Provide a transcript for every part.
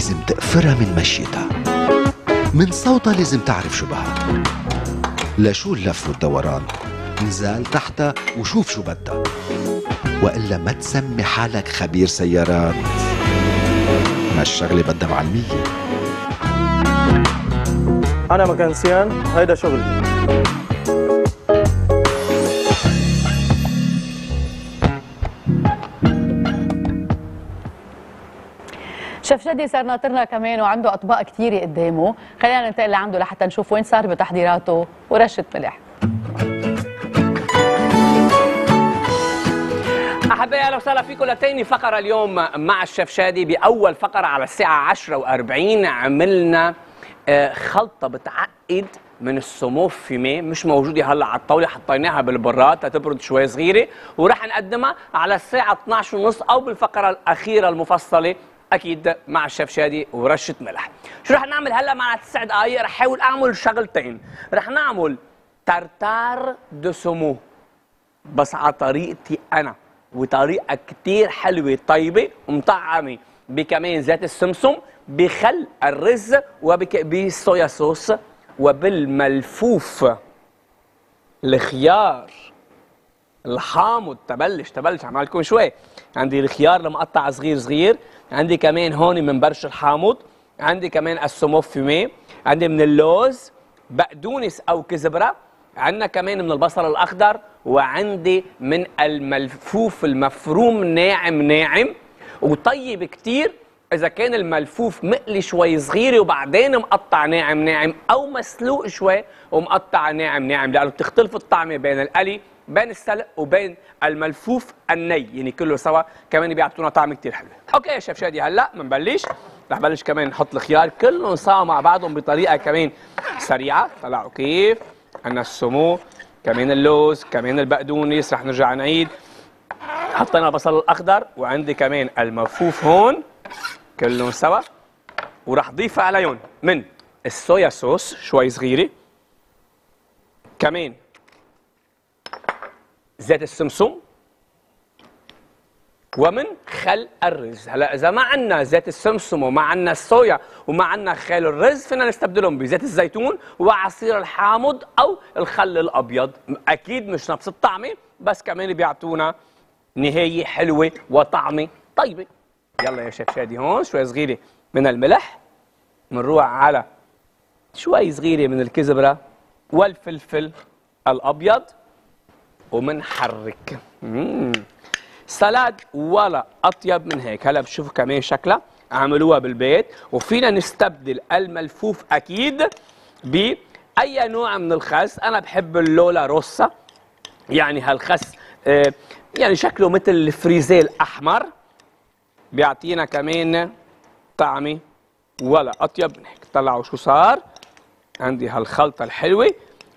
لازم تقفرها من مشيتها. من صوتها لازم تعرف شو بها لشو اللف والدوران. نزال تحتها وشوف شو بدها. وإلا ما تسمي حالك خبير سيارات. ما الشغلة بدها معلمية. أنا مكنسيان هيدا شغلي. شيف جدي صار ناطرنا كمان وعنده أطباق كثيره قدامه خلينا ننتقل لعنده لحتى نشوف وين صار بتحضيراته ورشة ملح. أحبائي أهلا وسهلا فيكم لتاني فقرة اليوم مع الشيف شادي. بأول فقرة على الساعة 10 و40 عملنا آه، خلطة بتعقد من السموف فيمي مش موجوده هلا على الطاولة حطيناها بالبراد تتبرد شوي صغيرة وراح نقدمها على الساعة 12 ونص أو بالفقرة الأخيرة المفصلة. أكيد مع الشيف شادي ورشة ملح. شو رح نعمل هلا مع تسع دقائق رح احاول أعمل شغلتين. رح نعمل ترتار دو سمو بس على طريقتي أنا وطريقة كتير حلوة طيبة ومطعمة بكمان زيت السمسم بخل الرز وبالصويا صوص وبالملفوف. الخيار. الحامض تبلش تبلش عمال لكم شوي. عندي الخيار المقطع صغير صغير. عندي كمان هون من برش الحامض. عندي كمان السموف فيمي عندي من اللوز بقدونس أو كزبرة. عندنا كمان من البصل الأخضر. وعندي من الملفوف المفروم ناعم ناعم. وطيب كتير. إذا كان الملفوف مقلي شوي صغيره وبعدين مقطع ناعم ناعم. أو مسلوق شوي ومقطع ناعم ناعم. لأنه بتختلف الطعمة بين القلي بين السلق وبين الملفوف الني يعني كله سوا كمان بيعطونا طعم كتير حلو. Okay يا شيف شادي هلأ بنبلش رح بلش كمان نحط الخيار كلهم سوا مع بعضهم بطريقة كمان سريعة. طلعوا كيف السمو كمان اللوز كمان البقدونس رح نرجع نعيد. حطينا البصل الأخضر وعندي كمان الملفوف هون كلهم سوا وراح ضيف عليهم من ال soya sauce شوي صغيرة. كمان زيت السمسم. ومن خل الرز. هلا إذا ما عندنا زيت السمسم وما عندنا الصويا وما عندنا خل الرز فينا نستبدلهم بزيت الزيتون وعصير الحامض أو الخل الأبيض. أكيد مش نفس الطعمه بس كمان بيعطونا نهاية حلوة وطعمه طيبة. يلا يا شيف شادي هون شوي صغيرة من الملح. بنروح على شوي صغيرة من الكزبرة والفلفل الأبيض. ومنحرك. سلاد ولا أطيب من هيك. هلا بتشوفوا كمان شكلها. عملوها بالبيت. وفينا نستبدل الملفوف أكيد بأي نوع من الخس. أنا بحب اللولا روسا. يعني هالخس آه، يعني شكله مثل الفريزيل أحمر. بيعطينا كمان طعمه ولا أطيب من هيك. طلعوا شو صار؟ عندي هالخلطة الحلوة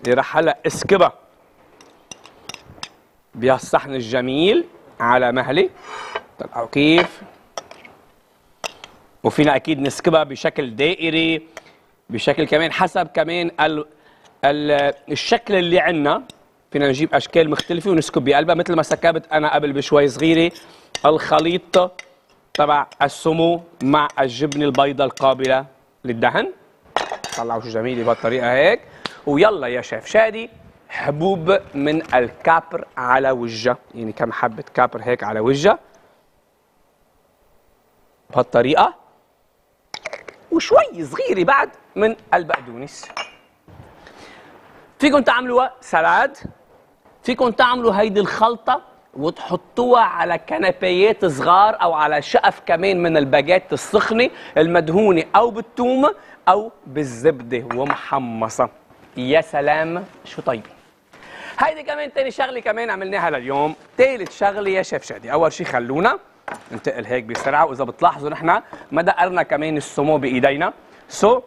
اللي رح هلا أسكبها. بهالصحن الجميل على مهلي. طلعوا كيف؟ وفينا أكيد نسكبها بشكل دائري بشكل كمان حسب كمان ال ال الشكل اللي عندنا. فينا نجيب أشكال مختلفة ونسكب بقلبها. مثل ما سكبت أنا قبل بشوي صغيرة الخليط تبع السمو مع الجبنة البيضاء القابلة للدهن. طلعوا شو جميله بهالطريقة هيك. ويلا يا شيف شادي. حبوب من الكابر على وجهها يعني كم حبة كابر هيك على وجهها بهالطريقة. وشوي صغيرة بعد من البقدونس. فيكم تعملوها سلاد. فيكم تعملوا هيدي الخلطة وتحطوها على كنبيات صغار أو على شقف كمان من الباجيت السخنة المدهونة أو بالثوم أو بالزبدة ومحمصة. يا سلام شو طيبة هيدي كمان تاني شغلة كمان عملناها لليوم. ثالث شغلة يا شيف شادي. أول شيء خلونا ننتقل هيك بسرعة وإذا بتلاحظوا نحن ما دقرنا كمان السمو بإيدينا. So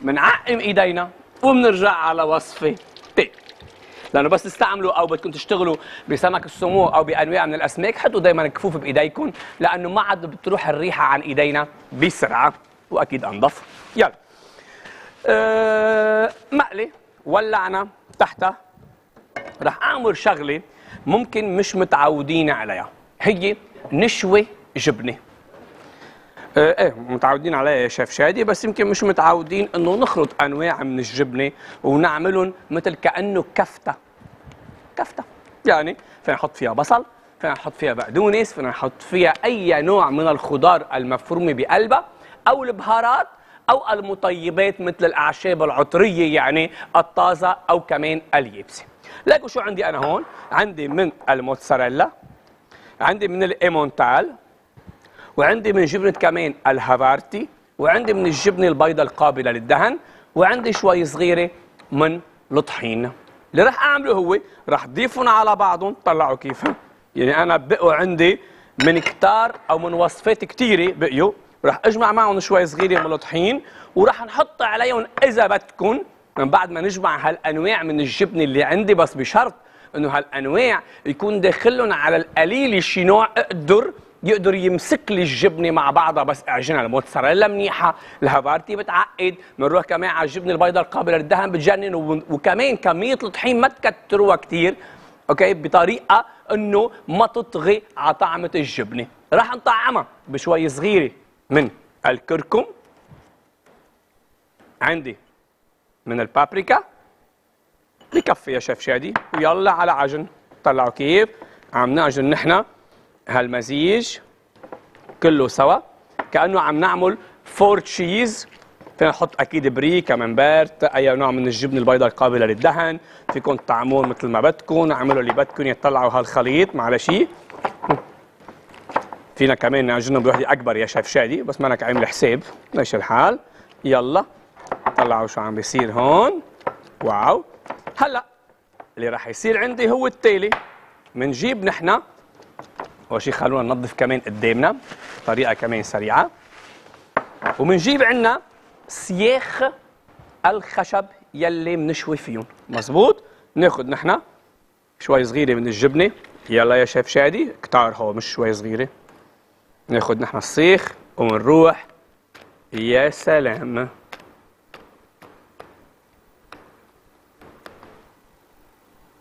بنعقم إيدينا وبنرجع على وصفة تاني. لأنه بس تستعملوا أو بدكم تشتغلوا بسمك السمو أو بأنواع من الأسماك حطوا دائما كفوف بإيديكم لأنه ما عاد بتروح الريحة عن إيدينا بسرعة وأكيد انظف يلا. أه مقلي. ولعنا تحتها رح أعمل شغلة ممكن مش متعودين عليها. هي نشوه جبنة. آه، إيه متعودين عليه يا شيف شادي بس يمكن مش متعودين إنه نخلط أنواع من الجبنة ونعملهم مثل كأنه كفتة. كفتة. يعني فينا نحط فيها بصل فينا نحط فيها بقدونس فينا نحط فيها أي نوع من الخضار المفرومة بقلبها أو البهارات أو المطيبات مثل الأعشاب العطرية يعني الطازة أو كمان اليابسه لكن شو عندي أنا هون؟ عندي من الموتزاريلا عندي من ال emmental وعندي من جبنة كمان ال Havarti وعندي من الجبنة البيضاء القابلة للدهن وعندي شوي صغيرة من الطحين. اللي راح أعمله هو راح ضيفهم على بعضهم طلعوا كيف يعني أنا بقوا عندي من كتار أو من وصفات كتيرة بقيوا راح أجمع معهم شوي صغيرة من الطحين وراح نحط عليهم إذا بدكم من بعد ما نجمع هالأنواع من الجبنة اللي عندي بس بشرط إنه هالأنواع يكون داخلهم على القليل شي نوع أقدر يقدر يمسك لي الجبنة مع بعضها. بس أعجنها الموتزاريلا منيحة الهافارتي بتعقد بنروح كمان على الجبنة البيضاء القابله للدهن بتجنن وكمان كمية الطحين ما تكتروها كثير أوكي؟ بطريقة إنه ما تطغي على طعمة الجبنة. راح نطعمها بشوي صغيرة. من الكركم عندي من البابريكا. بكفي يا شيف شادي. ويلا على عجن. طلعوا كيف؟ عم نعجن نحن هالمزيج كله سوا. كأنه عم نعمل four cheese. فينا نحط أكيد بري كاممبير أي نوع من الجبن البيضاء القابلة للدهن. فيكم تطعمون مثل ما بدكم. اعملوا اللي بدكم. يطلعوا هالخليط مع شيء فينا كمان نعجنهم بوحده أكبر يا شيف شادي. بس مانك عامل حساب. ماشي الحال. يلا. طلعوا شو عم بيصير هون. واو. هلا اللي راح يصير عندي هو التالي. منجيب نحن. أول شيء خلونا ننظف كمان قدامنا. طريقة كمان سريعة. ومنجيب عنا سياخ الخشب يلي منشوي فيهم. مزبوط ناخذ نحن. شوي صغيرة من الجبنة. يلا يا شيف شادي. كتار هو مش شوي صغيرة. ناخذ نحن السيخ ومنروح. يا سلام.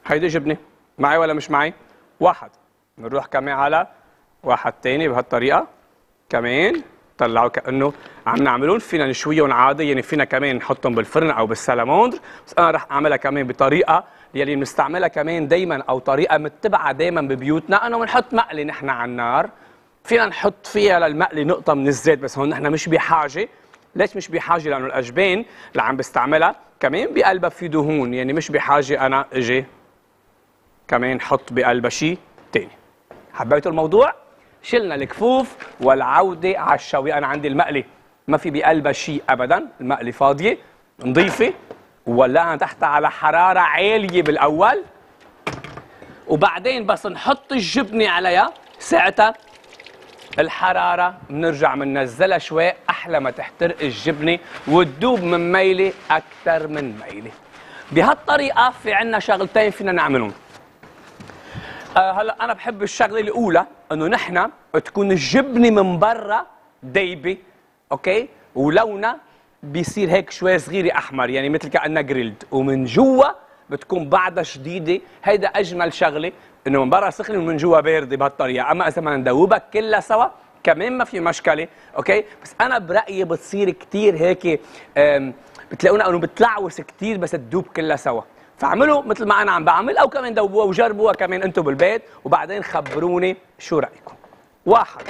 هيدي جبنة. معي ولا مش معي؟ واحد. بنروح كمان على واحد تاني بهالطريقة. كمان طلعوا كأنه عم نعملون فينا نشويهم عادي. يعني فينا كمان نحطهم بالفرن أو بالسلاموندر. بس أنا رح أعملها كمان بطريقة يلي بنستعملها كمان دائما أو طريقة متبعة دائما ببيوتنا. انه بنحط مقلي نحن على النار. فينا نحط فيها للمقلي نقطة من الزيت بس هون نحن مش بحاجة. ليش مش بحاجة؟ لأنه الاجبان اللي عم بستعملها كمان بقلبها في دهون يعني مش بحاجة أنا أجي كمان حط بقلبها شيء تاني. حبيتوا الموضوع؟ شلنا الكفوف والعودة على الشوي. أنا عندي المقلي ما في بقلبها شيء أبدا المقلي فاضية نضيفة. وولعها تحت على حرارة عالية بالأول. وبعدين بس نحط الجبنة عليها ساعتها الحرارة بنرجع بننزلها شوي أحسن ما تحترق الجبنة وتدوب من ميلة أكثر من ميلة بهالطريقة في عنا شغلتين فينا نعملهم. آه هلا أنا بحب الشغلة الأولى إنه نحن تكون الجبنة من برا دايبة أوكي؟ ولونها بيصير هيك شوي صغيرة أحمر يعني مثل كأنها grilled ومن جوا بتكون بعدها شديدة. هيدا أجمل شغلة إنه من برا سخنه ومن جوا بارده بهالطريقه أما إذا ما ندوبها كلها سوا كمان ما في مشكلة أوكي؟ بس أنا برأيي بتصير كتير هيك بتلاقونا إنه بتلعوس كتير بس تدوب كلها سوا. فاعملوا مثل ما أنا عم بعمل أو كمان دوبوها وجربوها كمان أنتم بالبيت وبعدين خبروني شو رأيكم. واحد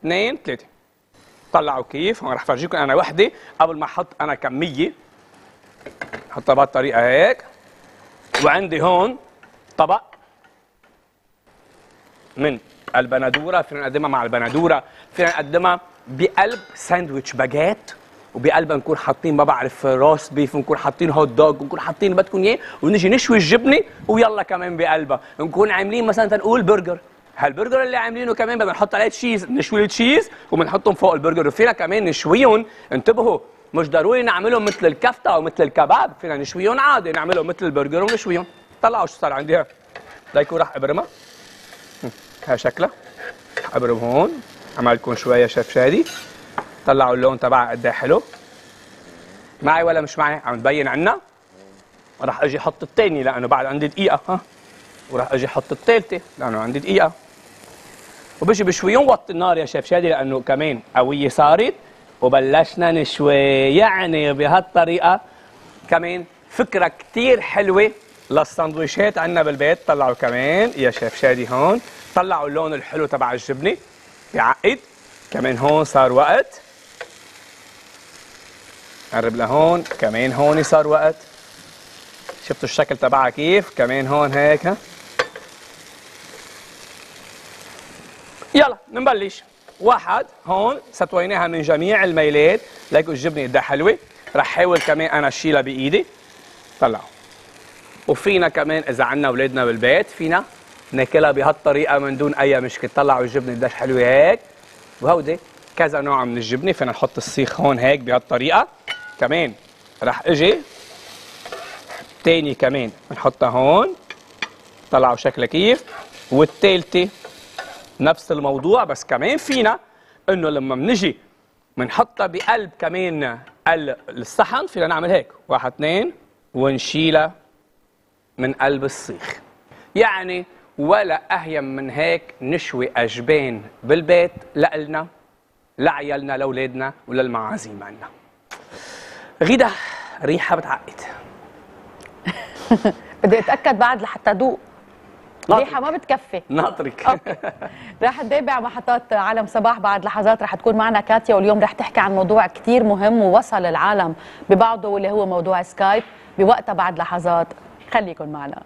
اثنين ثلاثة. طلعوا كيف؟ هون رح فرجيكم أنا وحدة. قبل ما أحط أنا كمية حطها بهالطريقه هيك. وعندي هون طبق. من البندورة. فينا نقدمها مع البندورة. فينا نقدمها بقلب ساندويتش باجيت. وبقلبها نكون حاطين ما بعرف roast beef ونكون حاطين hot dog ونكون حاطين بدكم اياه ونجي نشوي الجبنة ويلا كمان بقلبها. نكون عاملين مثلا تنقول برجر. هالبرجر اللي عاملينه كمان بدنا نحط عليه cheese نشوي ال cheese وبنحطهم فوق البرجر. وفينا كمان نشويهم. انتبهوا مش ضروري نعملهم مثل الكفتة أو مثل الكباب. فينا نشويهم عادي نعملهم مثل البرجر ونشويهم. طلعوا شو صار عندي ليكو راح إبرمها. هاي شكلها ابرم هون عملكم شوية شيف شادي. طلعوا اللون تبعها قد إيه حلو. معي ولا مش معي؟ عم تبين عنا. راح أجي أحط الثاني لأنه بعد عندي دقيقة ها. وراح أجي أحط الثالثه لأنه عندي دقيقة. وبيجي بشويهم وطي النار يا شيف شادي لأنه كمان قوية صارت. وبلشنا نشوي يعني بهالطريقة. كمان فكرة كتير حلوة. للسندويشات عندنا بالبيت طلعوا كمان. يا شيف شادي هون. طلعوا اللون الحلو تبع الجبنة. بيعقد كمان هون صار وقت. قرب لهون. كمان هون صار وقت. شفتوا الشكل تبعها كيف؟ كمان هون هيك ها. يلا نبلش. واحد هون ستويناها من جميع الميلات. ليكوا الجبنة قدها حلوة. رح حاول كمان أنا أشيلها بإيدي. طلعوا. وفينا كمان إذا عندنا أولادنا بالبيت فينا ناكلها بهالطريقة من دون أي مشكلة. طلعوا الجبنة قديش حلوة هيك. وهودي كذا نوع من الجبنة فينا نحط السيخ هون هيك بهالطريقة. كمان رح إجي تاني كمان بنحطها هون. طلعوا شكلها كيف. والتالتة نفس الموضوع بس كمان فينا إنه لما بنجي بنحطها بقلب كمان ال- الصحن فينا نعمل هيك. واحد اثنين ونشيلها. من قلب الصيخ يعني ولا أهين من هيك نشوي اجبان بالبيت لإلنا لعيالنا لأولادنا وللمعازيم عنا. غدا ريحة بتعقد. بدي أتأكد بعد لحتى أدوق. ريحة ما بتكفي. ناطرك. رح نتابع محطات عالم صباح بعد لحظات. رح تكون معنا كاتيا واليوم رح تحكي عن موضوع كتير مهم ووصل العالم ببعضه واللي هو موضوع سكايب بوقتها بعد لحظات. خليكن معنا.